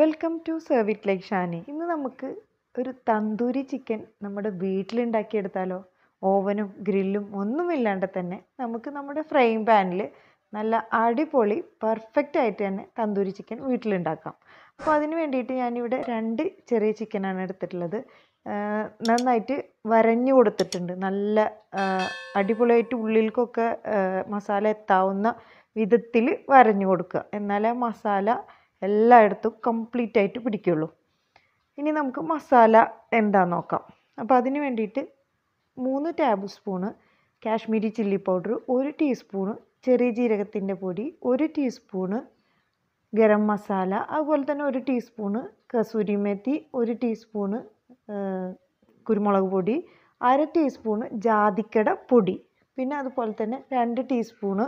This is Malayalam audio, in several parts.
Welcome to serve it like Shani ഇന്ന് നമുക്ക് ഒരു തന്തൂരി ചിക്കൻ നമ്മുടെ വീട്ടിലുണ്ടാക്കിയെടുത്താലോ ഓവനും ഗ്രില്ലും ഒന്നുമില്ലാണ്ട് തന്നെ നമുക്ക് നമ്മുടെ ഫ്രെയിം പാനിൽ നല്ല അടിപൊളി പെർഫെക്റ്റ് ആയിട്ട് തന്നെ തന്തൂരി ചിക്കൻ വീട്ടിലുണ്ടാക്കാം. അപ്പോൾ അതിന് വേണ്ടിയിട്ട് ഞാനിവിടെ രണ്ട് ചെറിയ ചിക്കനാണ് എടുത്തിട്ടുള്ളത്. നന്നായിട്ട് വരഞ്ഞു കൊടുത്തിട്ടുണ്ട്. നല്ല അടിപൊളിയായിട്ട് ഉള്ളിലേക്കൊക്കെ മസാല എത്താവുന്ന വിധത്തിൽ വരഞ്ഞു കൊടുക്കുക. എന്നാലേ മസാല എല്ലായിടത്തും കംപ്ലീറ്റ് ആയിട്ട് പിടിക്കുള്ളൂ. ഇനി നമുക്ക് മസാല എന്താ നോക്കാം. അപ്പോൾ അതിന് വേണ്ടിയിട്ട് മൂന്ന് tablespoon Kashmiri chilli powder ഒരു ടീസ്പൂണ് ചെറിയ ജീരകത്തിന്റെ പൊടി ഒരു ടീസ്പൂണ് ഗരം മസാല അതുപോലെ തന്നെ ഒരു ടീസ്പൂണ് കസൂരി മെത്തി ഒരു ടീസ്പൂണ് കുരുമുളക് പൊടി അര ടീസ്പൂണ് ജാതിക്കട പൊടി പിന്നെ അതുപോലെ തന്നെ രണ്ട് ടീസ്പൂണ്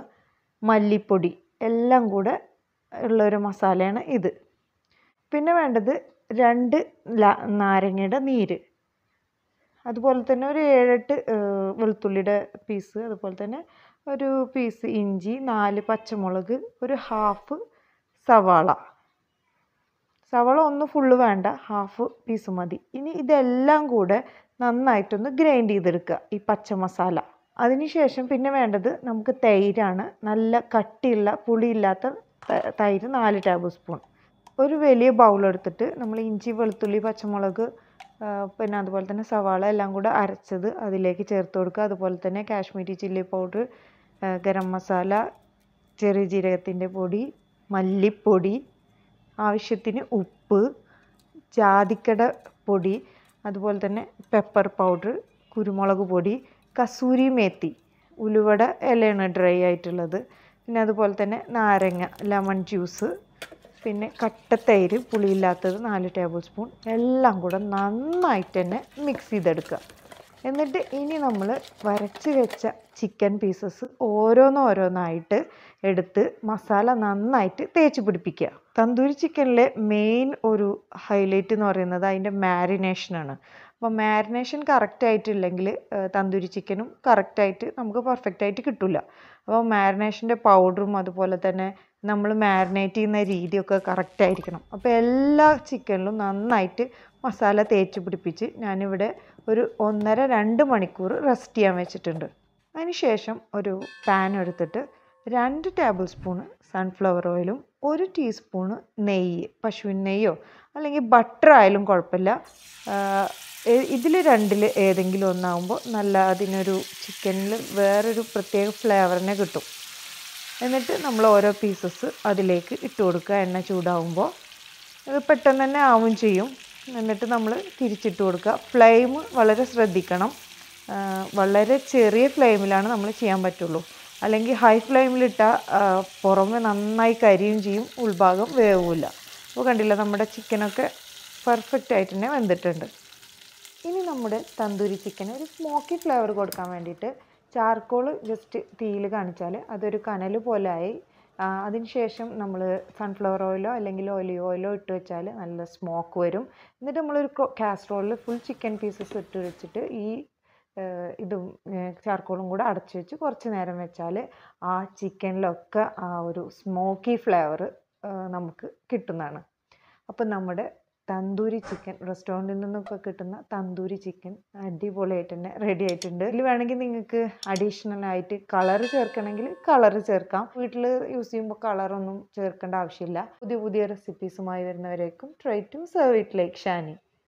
മല്ലിപ്പൊടി എല്ലാം കൂടെ ഉള്ള ഒരു മസാലയാണ് ഇത്. പിന്നെ വേണ്ടത് രണ്ട് നാരങ്ങയുടെ നീര്. അതുപോലെ തന്നെ ഒരു ഏഴെട്ട് വെളുത്തുള്ളിയുടെ പീസ് അതുപോലെ തന്നെ ഒരു പീസ് ഇഞ്ചി നാല് പച്ചമുളക് ഒരു ഹാഫ് സവാള. സവാള ഒന്ന് ഫുള്ള് വേണ്ട ഹാഫ് പീസ് മതി. ഇനി ഇതെല്ലാം കൂടെ നന്നായിട്ടൊന്ന് ഗ്രൈൻഡ് ചെയ്തെടുക്കുക ഈ പച്ച മസാല. അതിനുശേഷം പിന്നെ വേണ്ടത് നമുക്ക് തൈരാണ് നല്ല കട്ടിയുള്ള പുളിയില്ലാത്ത തൈര് നാല് ടേബിൾ സ്പൂൺ ഒരു വലിയ ബൗൾ എടുത്തിട്ട് നമ്മൾ ഇഞ്ചി വെളുത്തുള്ളി പച്ചമുളക് പിന്നെ അതുപോലെ തന്നെ സവാള എല്ലാം കൂടെ അരച്ചത് അതിലേക്ക് ചേർത്ത് കൊടുക്കുക. അതുപോലെ തന്നെ Kashmiri chilli powder garam masala ചെറിയ ജീരകത്തിന്റെ പൊടി മല്ലിപ്പൊടി ആവശ്യത്തിന് ഉപ്പ് ജാതിക്കട പൊടി അതുപോലെ തന്നെ പെപ്പർ പൗഡർ കുരുമുളക് പൊടി കസൂരി മേത്തി ഉലുവട ഇലയാണ് ഡ്രൈ ആയിട്ടുള്ളത്. പിന്നെ അതുപോലെ തന്നെ നാരങ്ങ ലെമൺ ജ്യൂസ് പിന്നെ കട്ടത്തൈര് പുളിയില്ലാത്തത് നാല് ടേബിൾ സ്പൂൺ എല്ലാം കൂടെ നന്നായിട്ട് തന്നെ മിക്സ് ചെയ്തെടുക്കുക. എന്നിട്ട് ഇനി നമ്മൾ വരച്ച് വെച്ച ചിക്കൻ പീസസ് ഓരോന്നോരോന്നായിട്ട് എടുത്ത് മസാല നന്നായിട്ട് തേച്ച് പിടിപ്പിക്കുക. തന്തൂരി ചിക്കനിലെ മെയിൻ ഒരു ഹൈലൈറ്റ് എന്ന് പറയുന്നത് അതിന്റെ മാരിനേഷനാണ് അപ്പോൾ മാരിനേഷൻ കറക്റ്റ് ആയിട്ടില്ലെങ്കിൽ തന്തൂരി ചിക്കനും കറക്റ്റായിട്ട് നമുക്ക് പെർഫെക്റ്റ് ആയിട്ട് കിട്ടില്ല അപ്പോൾ മാരിനേഷന്റെ പൗഡറും അതുപോലെ തന്നെ നമ്മൾ മാരിനേറ്റ് ചെയ്യുന്ന രീതിയൊക്കെ കറക്റ്റ് ആയിരിക്കണം. അപ്പോൾ എല്ലാ ചിക്കനിലും നന്നായിട്ട് മസാല തേച്ച് പിടിപ്പിച്ച് ഞാനിവിടെ ഒരു ഒന്നര രണ്ട് മണിക്കൂർ റെസ്റ്റ് ചെയ്യാൻ വെച്ചിട്ടുണ്ട്. അതിനുശേഷം ഒരു പാൻ എടുത്തിട്ട് രണ്ട് ടേബിൾ സ്പൂണ് സൺഫ്ലവർ ഓയിലും ഒരു ടീസ്പൂണ് നെയ്യ് പശുവിൻ നെയ്യോ അല്ലെങ്കിൽ ബട്ടർ ആയാലും കുഴപ്പമില്ല. ഇതിൽ രണ്ടിൽ ഏതെങ്കിലും ഒന്നാകുമ്പോൾ നല്ല അതിനൊരു ചിക്കനിൽ വേറൊരു പ്രത്യേക ഫ്ലേവറിനെ കിട്ടും. എന്നിട്ട് നമ്മൾ ഓരോ പീസസ് അതിലേക്ക് ഇട്ട് കൊടുക്കുക. എണ്ണ ചൂടാവുമ്പോൾ അത് പെട്ടെന്ന് തന്നെ ആവും ചെയ്യും. എന്നിട്ട് നമ്മൾ തിരിച്ചിട്ട് കൊടുക്കുക. ഫ്ലെയിം വളരെ ശ്രദ്ധിക്കണം. വളരെ ചെറിയ ഫ്ലെയിമിലാണ് നമ്മൾ ചെയ്യാൻ പറ്റുള്ളൂ. അല്ലെങ്കിൽ ഹൈ ഫ്ലെയിമിലിട്ടാൽ പുറമെ നന്നായി കരിയും ചെയ്യും ഉൾഭാഗം വേവില്ല അപ്പോൾ കണ്ടില്ല നമ്മുടെ ചിക്കനൊക്കെ പെർഫെക്റ്റ് ആയിട്ട് തന്നെ വെന്തിട്ടുണ്ട്. ഇനി നമ്മുടെ തന്തൂരി ചിക്കന് ഒരു സ്മോക്കി ഫ്ലേവർ കൊടുക്കാൻ വേണ്ടിയിട്ട് ചാർക്കോൾ ജസ്റ്റ് തീയിൽ കാണിച്ചാൽ അതൊരു കനൽ പോലെ ആയി ആ, അതിനുശേഷം നമ്മൾ സൺഫ്ലവർ ഓയിലോ അല്ലെങ്കിൽ ഓലിവ് ഓയിലോ ഇട്ട് വെച്ചാൽ നല്ല സ്മോക്ക് വരും. എന്നിട്ട് നമ്മളൊരു കാസ്ട്രോളിൽ ഫുൾ ചിക്കൻ പീസസ് ഇട്ട് വെച്ചിട്ട് ഈ ഇതും ചാർക്കോളും കൂടെ അടച്ചു വെച്ച് കുറച്ച് നേരം വെച്ചാൽ ആ ചിക്കനിലൊക്കെ ആ ഒരു സ്മോക്കി ഫ്ലേവർ നമുക്ക് കിട്ടുന്നതാണ്. അപ്പം നമ്മുടെ തന്തൂരി ചിക്കൻ. റെസ്റ്റോറന്റിൽ നിന്നൊക്കെ കിട്ടുന്ന തന്തൂരി ചിക്കൻ അടിപൊളിയായിട്ട് തന്നെ റെഡി ആയിട്ടുണ്ട്. ഇതിൽ വേണമെങ്കിൽ നിങ്ങൾക്ക് അഡീഷണൽ ആയിട്ട് കളർ ചേർക്കണമെങ്കിൽ കളർ ചേർക്കാം. വീട്ടിൽ യൂസ് ചെയ്യുമ്പോൾ കളറൊന്നും ചേർക്കേണ്ട ആവശ്യമില്ല. പുതിയ പുതിയ റെസിപ്പീസുമായി വരുന്നവരേക്കും try to serve it like Shani